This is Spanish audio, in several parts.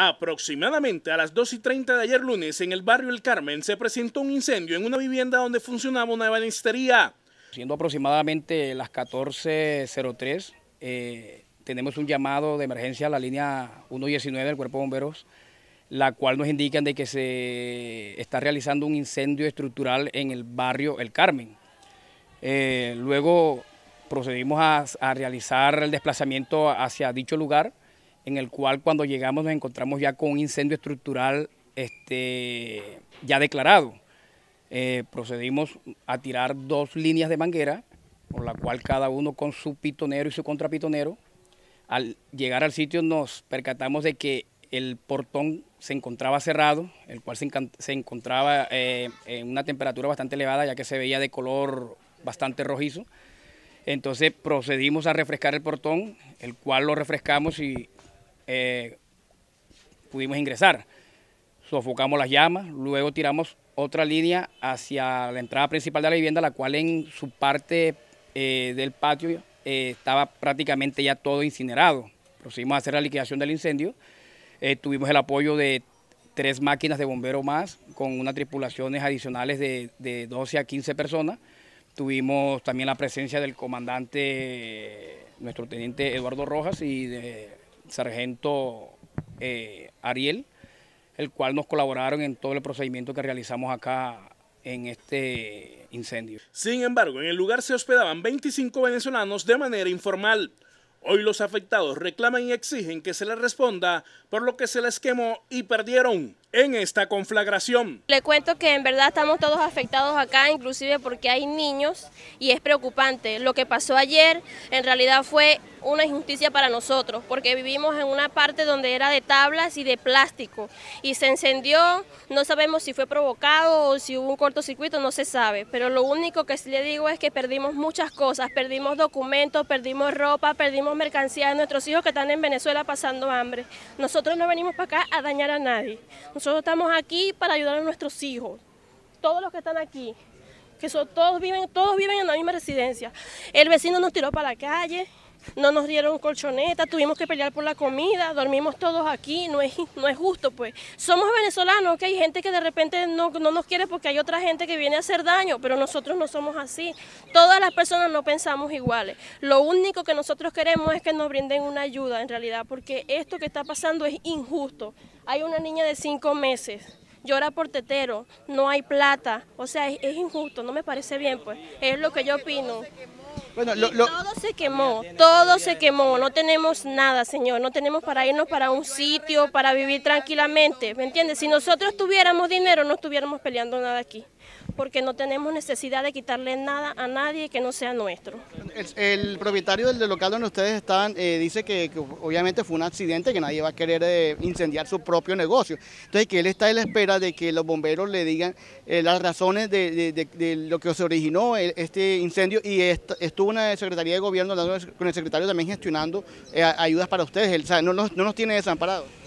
Aproximadamente a las 2 y 30 de ayer lunes en el barrio El Carmen se presentó un incendio en una vivienda donde funcionaba una ebanistería. Siendo aproximadamente las 14.03, eh, tenemos un llamado de emergencia a la línea 119 del Cuerpo de Bomberos, la cual nos indican de que se está realizando un incendio estructural en el barrio El Carmen. Eh, luego procedimos a realizar el desplazamiento hacia dicho lugar, en el cual cuando llegamos nos encontramos ya con un incendio estructural este, ya declarado. Eh, procedimos a tirar dos líneas de manguera, por la cual cada uno con su pitonero y su contrapitonero. Al llegar al sitio nos percatamos de que el portón se encontraba cerrado, el cual se, encontraba eh, en una temperatura bastante elevada, ya que se veía de color bastante rojizo. Entonces procedimos a refrescar el portón, el cual lo refrescamos y eh, pudimos ingresar. Sofocamos las llamas, luego tiramos otra línea hacia la entrada principal de la vivienda, la cual en su parte eh, del patio eh, estaba prácticamente ya todo incinerado. Procedimos a hacer la liquidación del incendio. tuvimos el apoyo de tres máquinas de bombero más, con unas tripulaciones adicionales de, de 12 a 15 personas. Tuvimos también la presencia del comandante, nuestro teniente Eduardo Rojas y de sargento eh, Ariel, el cual nos colaboraron en todo el procedimiento que realizamos acá en este incendio. Sin embargo, en el lugar se hospedaban 25 venezolanos de manera informal. Hoy los afectados reclaman y exigen que se les responda por lo que se les quemó y perdieron en esta conflagración. Le cuento que en verdad estamos todos afectados acá, inclusive porque hay niños y es preocupante. Lo que pasó ayer en realidad fue una injusticia para nosotros, porque vivimos en una parte donde era de tablas y de plástico y se encendió, no sabemos si fue provocado o si hubo un cortocircuito, no se sabe, pero lo único que sí le digo es que perdimos muchas cosas, perdimos documentos, perdimos ropa, perdimos mercancía de nuestros hijos que están en Venezuela pasando hambre. Nosotros no venimos para acá a dañar a nadie. Estamos aquí para ayudar a nuestros hijos, todos los que están aquí, que son, todos, viven, todos viven en la misma residencia. El vecino nos tiró para la calle, no nos dieron colchoneta, tuvimos que pelear por la comida, dormimos todos aquí, no es, no es justo pues. Somos venezolanos, que hay gente que de repente no, no, nos quiere porque hay otra gente que viene a hacer daño, pero nosotros no somos así. Todas las personas no pensamos iguales. Lo único que nosotros queremos es que nos brinden una ayuda en realidad, porque esto que está pasando es injusto. Hay una niña de cinco meses, llora por tetero, no hay plata, o sea, es, injusto, no me parece bien, pues, es lo que yo opino. Bueno, Todo se quemó, todo se quemó, no tenemos nada, señor, no tenemos para irnos para un sitio, para vivir tranquilamente, ¿me entiendes? Si nosotros tuviéramos dinero, no estuviéramos peleando nada aquí porque no tenemos necesidad de quitarle nada a nadie que no sea nuestro. El, propietario del, local donde ustedes están eh, dice que, obviamente fue un accidente, que nadie va a querer eh, incendiar su propio negocio. Entonces que él está en la espera de que los bomberos le digan eh, las razones de, lo que se originó este incendio y estuvo una Secretaría de Gobierno con el secretario también gestionando ayudas para ustedes. Sea, no, no nos tiene desamparados.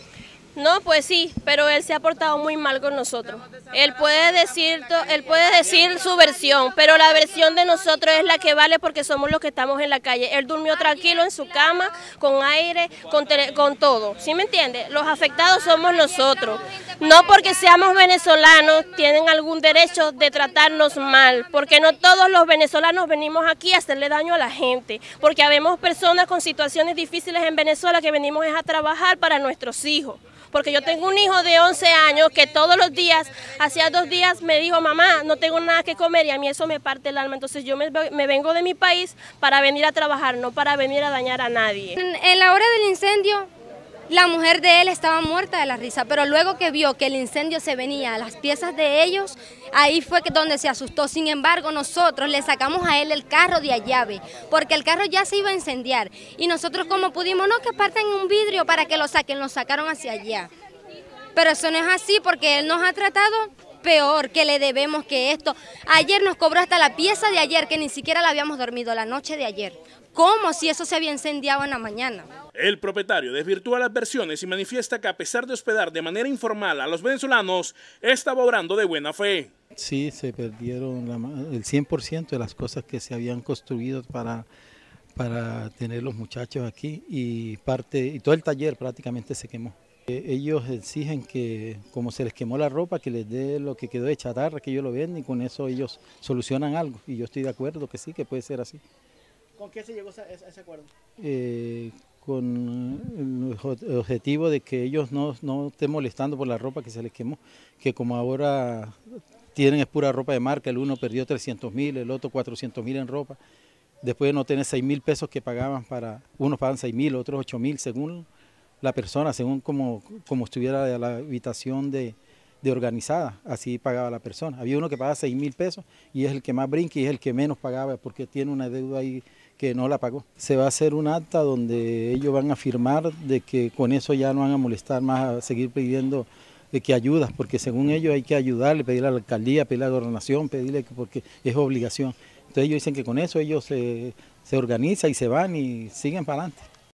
No, pues sí, pero él se ha portado muy mal con nosotros. Él puede decir, él puede decir su versión, pero la versión de nosotros es la que vale porque somos los que estamos en la calle. Él durmió tranquilo en su cama, con aire, con, con todo. ¿Sí me entiende? Los afectados somos nosotros. No porque seamos venezolanos tienen algún derecho de tratarnos mal, porque no todos los venezolanos venimos aquí a hacerle daño a la gente, porque habemos personas con situaciones difíciles en Venezuela que venimos a trabajar para nuestros hijos porque yo tengo un hijo de 11 años que todos los días, hacía dos días me dijo, mamá, no tengo nada que comer y a mí eso me parte el alma. Entonces yo me, vengo de mi país para venir a trabajar, no para venir a dañar a nadie. en la hora del incendio la mujer de él estaba muerta de la risa, pero luego que vio que el incendio se venía a las piezas de ellos, ahí fue donde se asustó. Sin embargo, nosotros le sacamos a él el carro de llave, porque el carro ya se iba a incendiar. Y nosotros como pudimos, no, que partan un vidrio para que lo saquen, lo sacaron hacia allá. Pero eso no es así, porque él nos ha tratado peor, que le debemos que esto. Ayer nos cobró hasta la pieza de ayer, que ni siquiera la habíamos dormido la noche de ayer. ¿Cómo si eso se había incendiado en la mañana? El propietario desvirtúa las versiones y manifiesta que a pesar de hospedar de manera informal a los venezolanos, estaba obrando de buena fe. Sí, se perdieron el 100% de las cosas que se habían construido para, para tener los muchachos aquí y parte y todo el taller prácticamente se quemó. Eh, ellos exigen que, como se les quemó la ropa, que les dé lo que quedó de chatarra, que ellos lo venden y con eso ellos solucionan algo. Y yo estoy de acuerdo que sí, que puede ser así. ¿Con qué se llegó a ese acuerdo? Eh, con el objetivo de que ellos no, no estén molestando por la ropa que se les quemó, que como ahora tienen es pura ropa de marca, el uno perdió 300 mil, el otro 400 mil en ropa, después de no tener 6 mil pesos que pagaban para, unos pagan 6 mil, otros 8 mil, según la persona, según como, como estuviera la habitación de, organizada, así pagaba la persona. Había uno que pagaba 6 mil pesos y es el que más brinca y es el que menos pagaba porque tiene una deuda ahí que no la pagó. Se va a hacer un acta donde ellos van a firmar de que con eso ya no van a molestar más a seguir pidiendo de que ayudas, porque según ellos hay que ayudarle, pedirle a la alcaldía, pedirle a la gobernación, pedirle porque es obligación. Entonces ellos dicen que con eso ellos se, se organizan y se van y siguen para adelante.